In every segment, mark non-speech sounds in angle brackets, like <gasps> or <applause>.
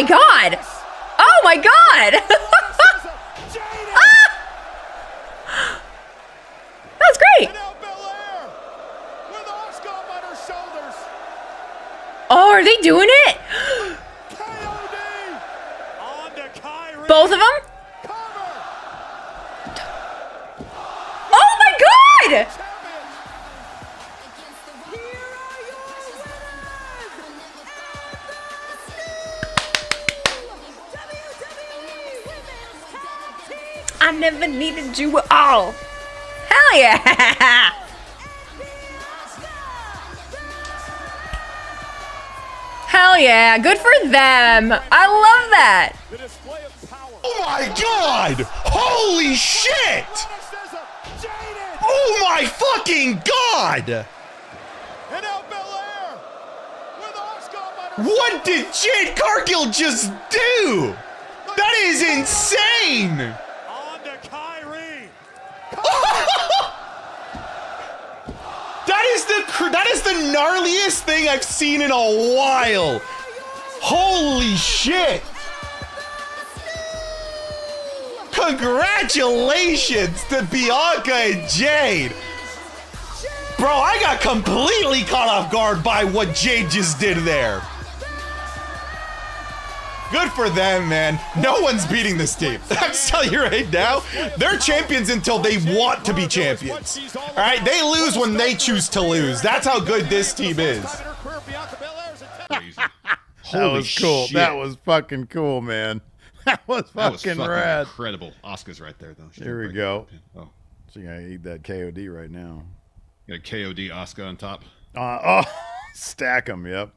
my god! Oh my god! <laughs> Ah! That's great! And now Belair with Asuka on her shoulders. Oh, are they doing it? KOD. On to Kairi. Both of them? Oh my god! I never needed you at all. Hell yeah! <laughs> Hell yeah, good for them. I love that. Oh my god! Holy shit! Oh my fucking god! What did Jade Cargill just do? That is insane! <laughs> That is the that is the gnarliest thing I've seen in a while. Holy shit! Congratulations to Bianca and Jade. Bro, I got completely caught off guard by what Jade just did there. Good for them, man. No one's beating this team. <laughs> I'm telling you right now, they're champions until they want to be champions. All right, they lose when they choose to lose. That's how good this team is. Time in her career, Bianca Belair's at 10. Crazy. That was cool. shit. That was fucking cool, man. That was fucking, That was fucking rad. incredible. Asuka's right there, though. She Here we go. Oh, So you gotta eat that KOD right now. got a KOD Asuka on top. Uh, oh, <laughs> stack them. Yep.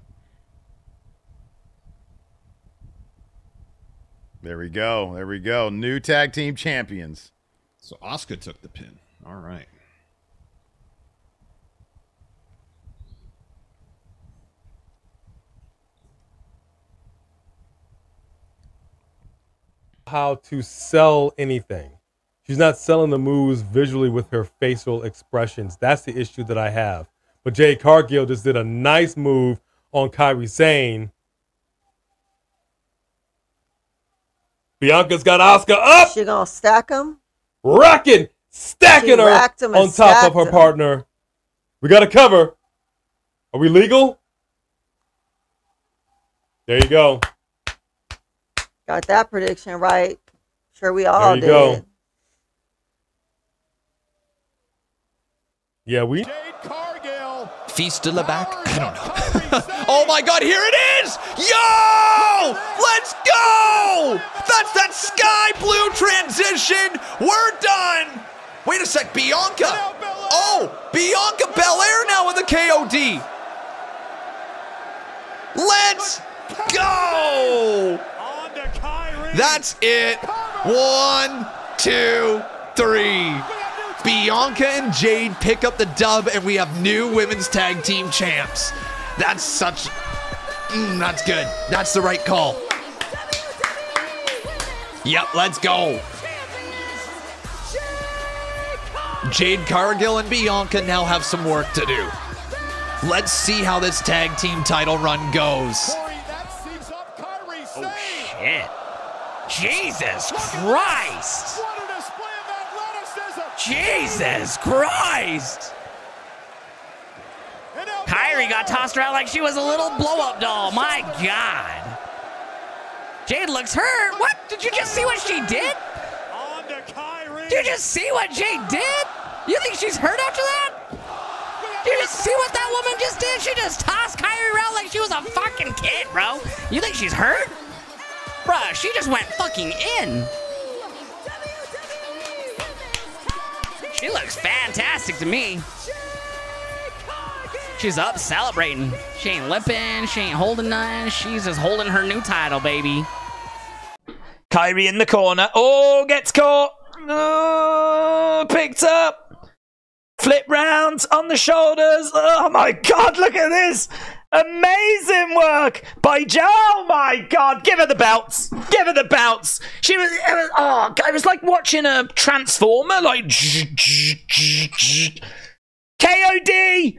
There we go. There we go. New tag team champions. So Asuka took the pin. All right. How to sell anything. She's not selling the moves visually with her facial expressions. That's the issue that I have. But Jade Cargill just did a nice move on Kairi Sane. Bianca's got Asuka up, She gonna stack him. rocking, stacking She her on top of her 'em. partner. We got a cover. Are we legal? There you go. Got that prediction right. Sure, we all you did. go. Yeah, we. Jade Cargill. Feast de la back? I don't know. <laughs> Oh my god, here it is! Yo! Let's go! That's that sky blue transition! We're done! Wait a sec, Bianca! Oh, Bianca Belair now with the KOD! Let's go! That's it. One, two, three. Bianca and Jade pick up the dub, and we have new women's tag team champs. That's such. Mm, that's good. That's the right call. Yep, let's go. Jade Cargill and Bianca now have some work to do. Let's see how this tag team title run goes. Corey, that seats up Kairi Sane. Shit. Jesus Christ. Jesus Christ. Kairi got tossed around like she was a little blow up doll. My God. Jade looks hurt. What? Did you just see what she did? Did you just see what Jade did? You think she's hurt after that? Did you just see what that woman just did? She just tossed Kairi around like she was a fucking kid, bro. You think she's hurt? Bruh, she just went fucking in. She looks fantastic to me. She's up celebrating. She ain't limping. She ain't holding nothing. She's just holding her new title, baby. Kairi in the corner. Oh, gets caught. Oh, picked up. Flip rounds on the shoulders. Oh my god, look at this. Amazing work by Jo. Oh my god! Give her the belts. Give her the belts. She was. It was oh, it was like watching a transformer. Like KOD.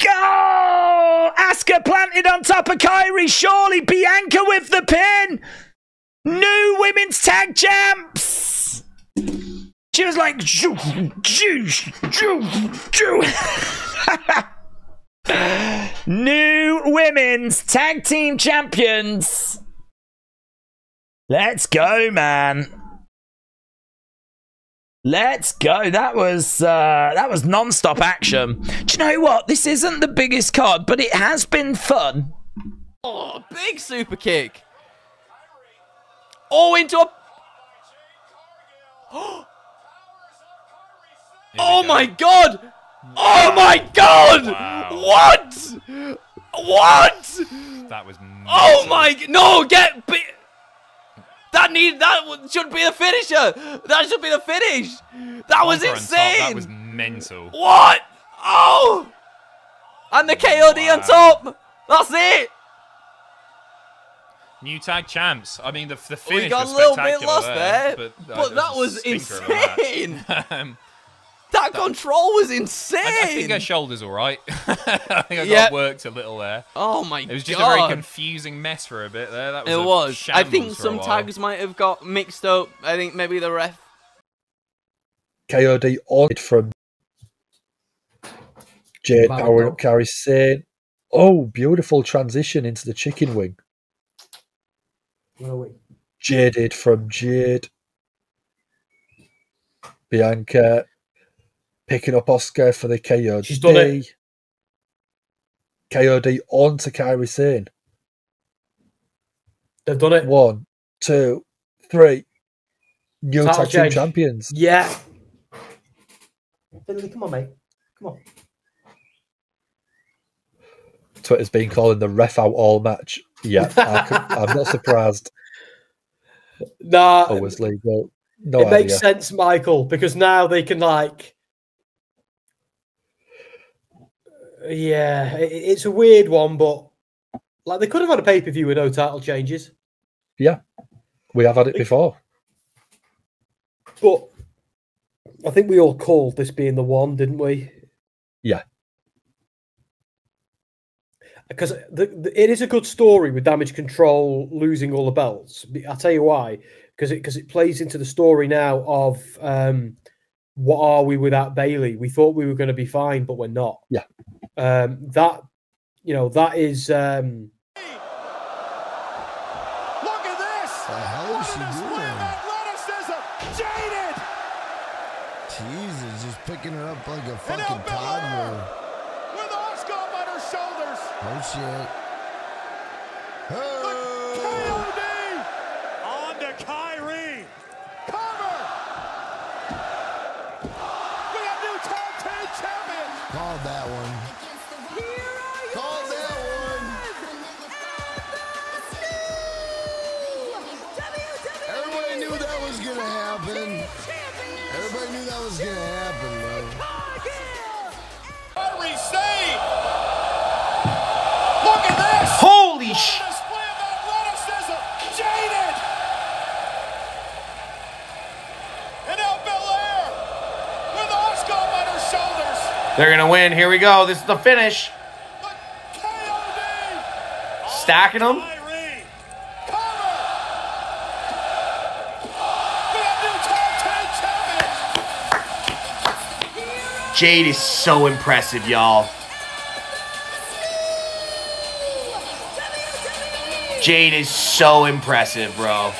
Go! Asuka planted on top of Kairi. Surely Bianca with the pin. New women's tag champs. She was like, "Shoo, shoo, shoo, shoo." New women's tag team champions. Let's go, man. Let's go. That was uh, that was non-stop action. Do you know what? This isn't the biggest card, but it has been fun. Oh, big super kick. Oh, into a. <gasps> Oh my god! Oh my god! What? What? That was. Oh my! No, get. Be, that need that should be the finisher. That should be the finish. That was Conquer insane. That was mental. What? Oh! And the KOD on top. That's it. New tag champs. I mean, the the We finish got was a little bit spectacular lost there, but, uh, but that a was stinker of a match. insane. <laughs> That control was insane. I, I think her shoulder's all right. <laughs> I think I Yeah. got worked a little there. Oh my god! It was just a very confusing mess for a bit there. That was It was. I think shambles for a some tags might have got mixed up. I think maybe the ref. KOD on it from Jade Wow. powering up Kairi Sane, Oh, beautiful transition into the chicken wing. Where are we? Jaded from Jade. Bianca picking up Asuka for the KOD. She's done it. KOD on to Kairi Sane. They've done it. One, two, three. New Title tag team change. champions. Yeah. Finley, come on, mate. Come on. Twitter's been calling the ref out all match. Yeah, I could, <laughs> I'm not surprised. Nah, was legal. No it idea. makes sense, Michael, because now they can like. Yeah, it's a weird one, but like they could have had a pay per view with no title changes, Yeah, we have had it before. but I think we all called this being the one, didn't we? Yeah. Because the, the, it is a good story with Damage CTRL losing all the belts. I'll tell you why. Because it because it plays into the story now of um, what are we without Bayley? We thought we were going to be fine, but we're not. Yeah. Um, that you know that is um, Look at this. The hell is she doing? Athleticism. Jaded. Jesus, just picking her up like a fucking toddler. With Asuka on her shoulders. Oh shit. KOD. Was gonna happen. Everybody knew that was gonna happen, bro. Kairi Sane. Look at this. Holy sh! Display of athleticism. Jaded. And now Belair with Asuka on her shoulders. They're gonna win. Here we go. This is the finish. Stacking them. Jade is so impressive, y'all. Jade is so impressive, bro.